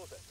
sorted.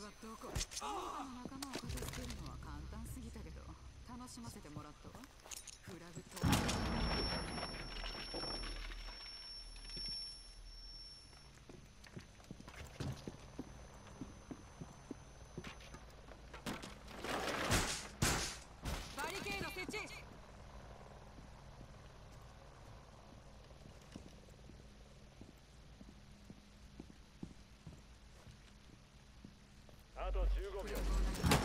はどこ？あの仲間を片付けるのは簡単すぎたけど楽しませてもらったわ。あと15秒。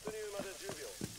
突入まで10秒。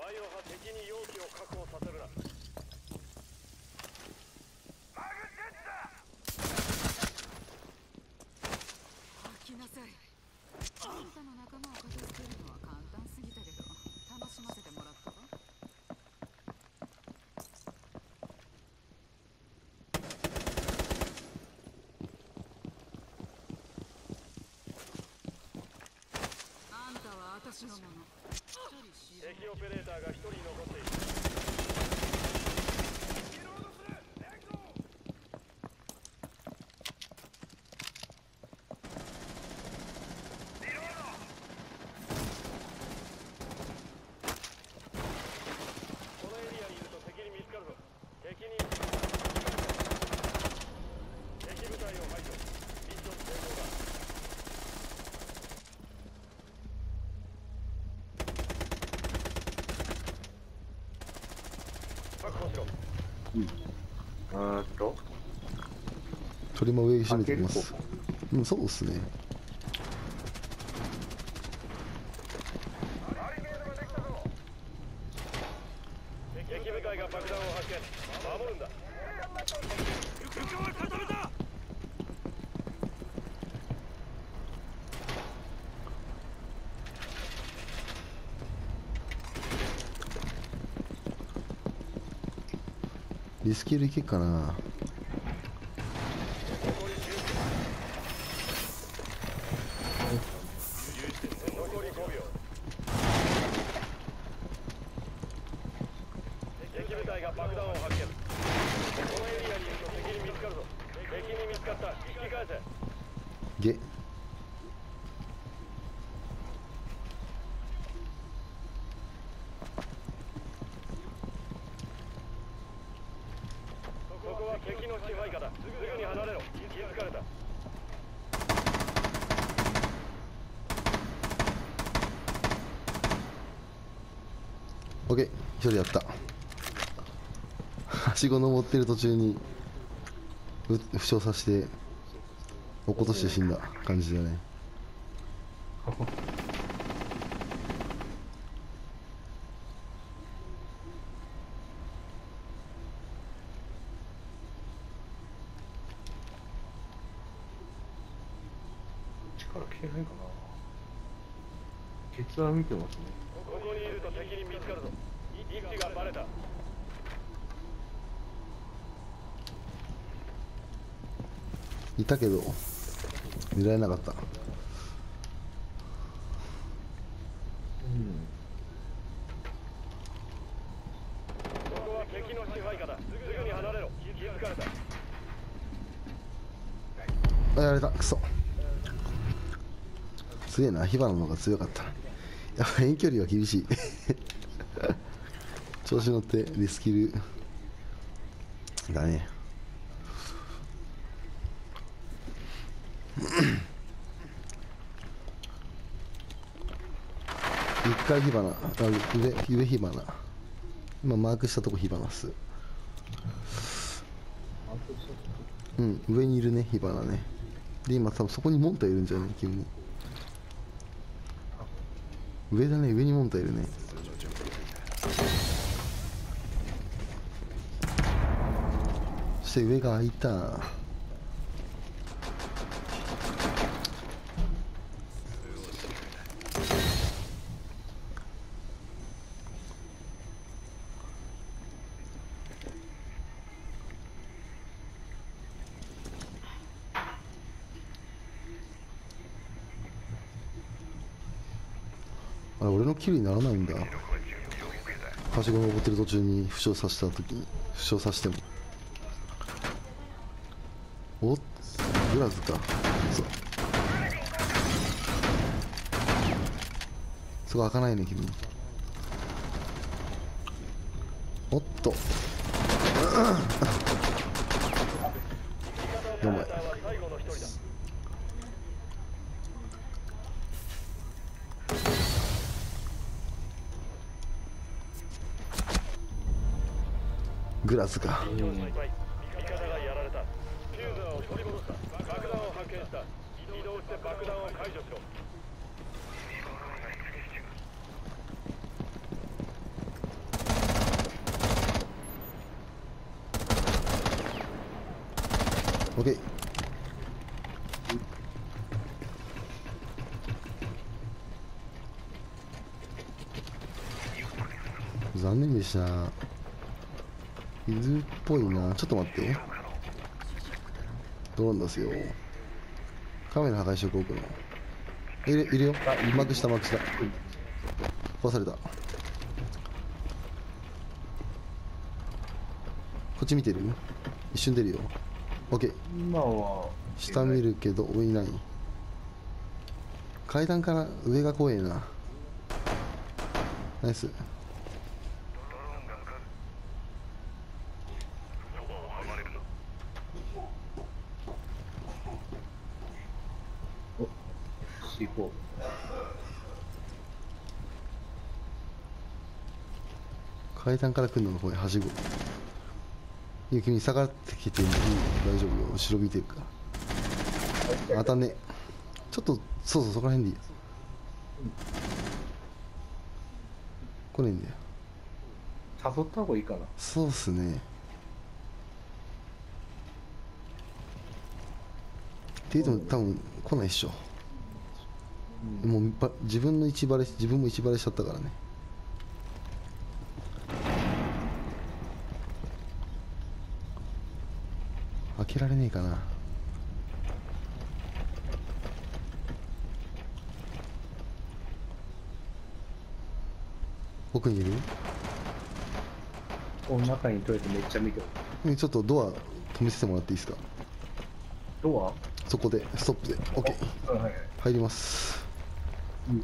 バイオ派敵に容器を確保させるな。敵オペレーターが1人残っている鳥も上締めてます。うんそうっすね。リスキルいけっかな。オッケー一人やった。はしご登ってる途中に負傷させて落っことして死んだ感じだね。力消えないかな。血は見てますね。たけど見られなかった。あやられた。クソ。えな。火花の方が強かった。やっぱ遠距離は厳しい。調子乗ってリスキル。だね。回火花あ上上火花。今マークしたとこ火花っす。うん上にいるね火花ね。で今多分そこにモンタいるんじゃない？君も上だね上にモンタいるね。そして上が開いたあれ俺のキルにならないんだ。はしご登ってる途中に負傷させた時に負傷させても。おっグラズか。そう。そこ開かないね君。おっと。どうもは最後の一人だグラズか味方がやられたフューザーを取り戻した爆弾を発見した移動して爆弾を解除しろオッケー。残念でした。伊豆っぽいな。ちょっと待って。ドローン出すよ。カメラ破壊しとこう奥のいるいるよ。マークしたマークした壊された。こっち見てる？一瞬出るよ。オッケー。今は下見るけど上いない。階段から上が怖えな。ナイスお C4 階段から来るのが怖いはしご。いや君下がってきていい大丈夫よ。後ろ見てるから。またね。ちょっとそうそうそこら辺でいいよ来ないんだよ誘った方がいいかな。そうっすね。って言っても多分来ないっしょ、もうば自分の一バレ自分も一バレしちゃったからね。開けられねえかな。奥にいる？この中にとりあえずめっちゃ見てる。ねちょっとドア止めててもらっていいですか？ドそこでストップで。OK アはいはい。入りますこ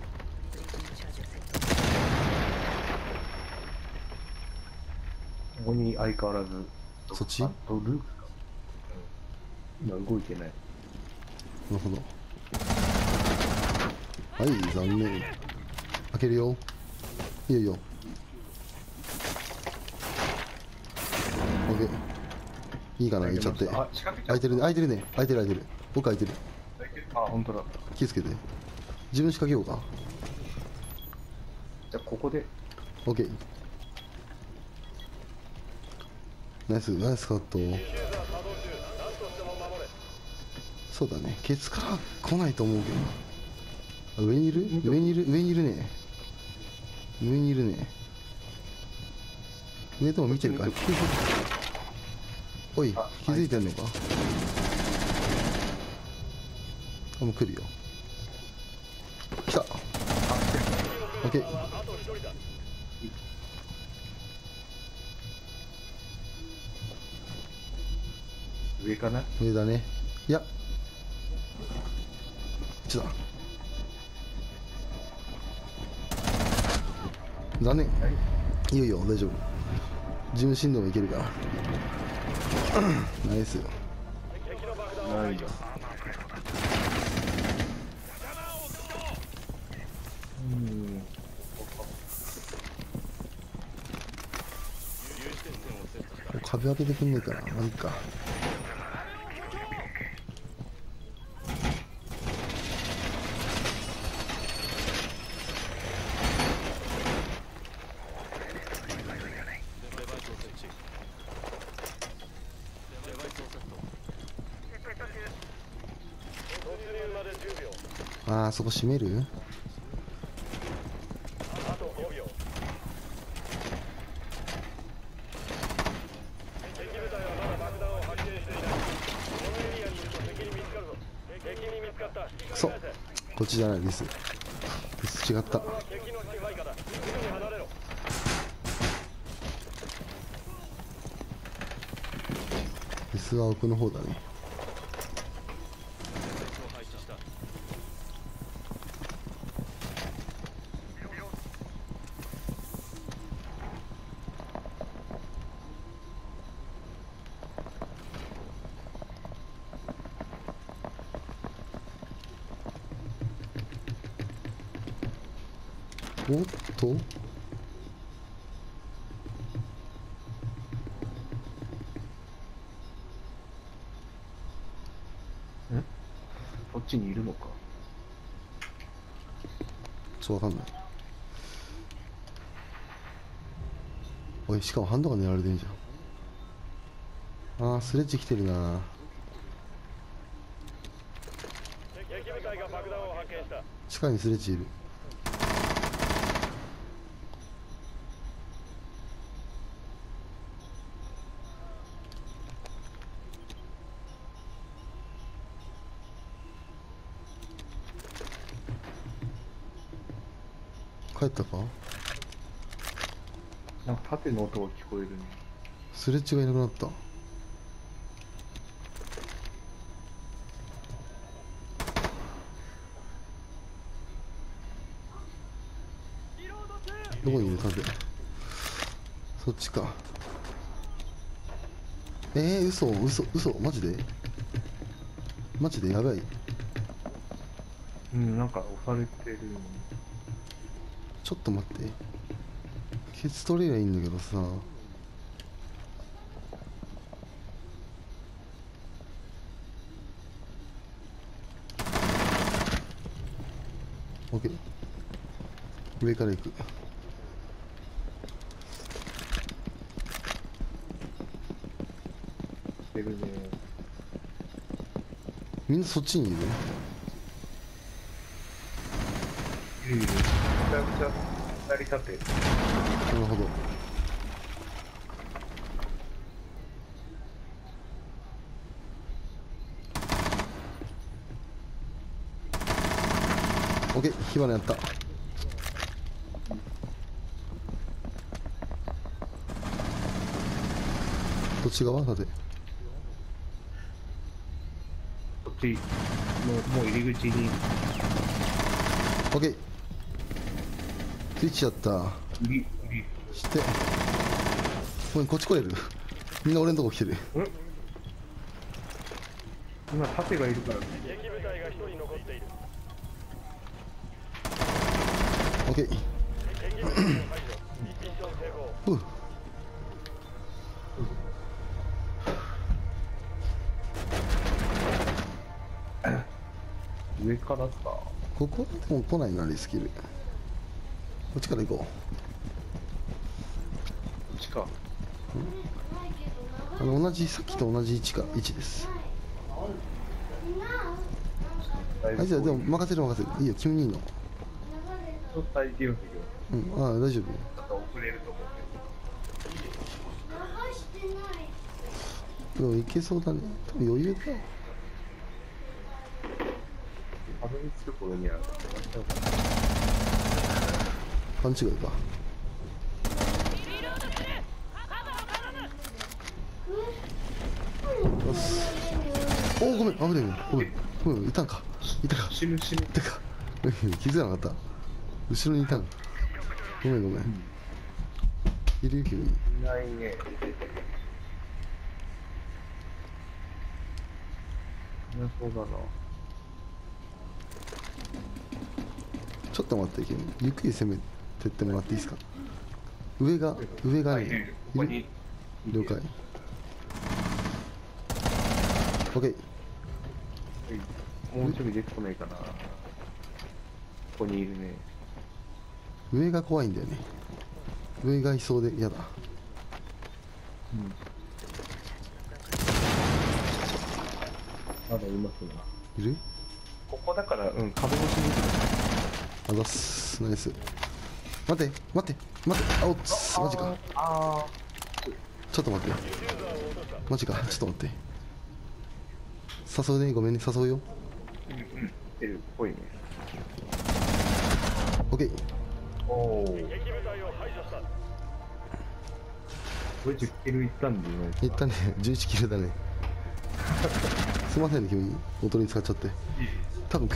こに相変わらずそっち？ルークか、うん、今動いてない。なるほど。はい残念。開けるよ。いいよ。いいよ OK いいかな開いちゃって。開いてるね開いてるね。開いてる開いてる。僕開いてる。あ本当だ。気をつけて自分仕掛けようか。じゃあここで。OK ナイスナイスカット。そうだね。ケツから来ないと思うけど。あ上にいる？上にいる？上にいるね。上にいるね。上でも見てるか？おいあ気づいてんのか？あもう来るよオッケーあと一人だ上かな？上だね。いや。ちだ残念。いいよいいよ大丈夫。事務振動もいけるから。ナイス敵の爆弾をないようん壁開けてくんねえからまあいいか。突入まで10秒あーそこ閉めるあと5秒敵部隊はまだ爆弾を発見していないこのエリアにいると敵に見つかるぞ敵に見つかった引きくそ返せこっちじゃないリスリス違った。リスは奥の方だね。おっと？そっちにいるのか？ちょっとわかんない。おいしかもハンドが狙われてんじゃん。あースレッジ来てるな。地下にスレッジいる帰ったか？なんか縦の音が聞こえるね。スレッジがいなくなった。どこにいる？縦。そっちか。えー、嘘？嘘？嘘？マジで？マジでやばい。うんなんか押されてるちょっと待って。ケツ取れりゃいいんだけどさ。オッケー。上から行く。みんなそっちにいる？いるいる。めちゃ成り立ってる。なるほど。オッケー火花やった。どっち側？だって。こっちもうもう入り口に。オッケースイッチやった。して。ごめんこっち来れる？みんな俺のとこ来てる。今縦がいるから。敵部隊が1人残っている。オッケー。敵部隊を排除。ミッション成功ふう。上からか？ここでも来ないなリスキルこっちから行ここっちか。うあの同じさっきと同じ位置か位置です。だいぶあじゃあでも任せる任せる。いいよ君にいいの。ちょっと大事ようんああ大丈夫。遅れると思う。でもいけそうだね。多分余裕だよけどたどり着く頃には勘違いか。おおごめん。危ないごめん。ごめん。いたんか。いたか。死ぬ死ぬいたか。気づかなかった。後ろにいたのごめんごめん、いるよ君いないね。いなそうだな。ちょっと待って君。ゆっくり攻めてってもらっていいですか？上が上がいるい。る？ここに。了解。OK もうちょい出てこないかな。ここにいるね。上が怖いんだよね。上がいそうで嫌だ。うん。まだいますね。いる？ここだからうん壁越しにいるあざっす。ナイス待って待って待って。あおっつマジか。ちょっと待って。マジか。ちょっと待って。誘うね。ごめんね。誘うよ。出るっぽいね。OK おお敵部隊を排除したこれ10キルいったんでね。いったね。11キルだね。すいませんね君。おとりに使っちゃって。多分